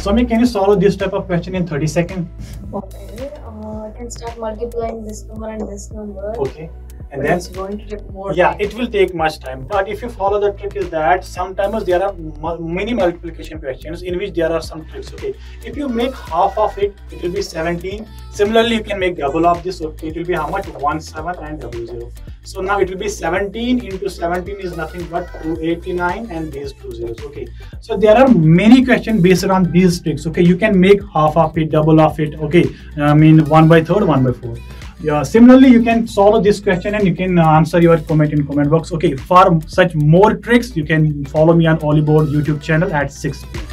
Swami, can you solve this type of question in 30 seconds? Okay. Uh, I can start multiplying this number and this number. Okay. And But then it's going to take more. yeah time. it will take much time. But if you follow the trick is that sometimes there are many multiplication questions in which there are some tricks okay? If you make half of it it will be 17 similarly you can make double of this okay? It will be how much? 1 7 and double 0 so now it will be 17 into 17 is nothing but 289 and these two zeros okay? So there are many questions based on these tricks okay? You can make half of it double of it okay? I mean 1 by third 1 by 4 yeah, similarly, you can solve this question and you can uh, answer your comment in comment box. Okay, for such more tricks, you can follow me on Oliveboard YouTube channel at 6 p.m.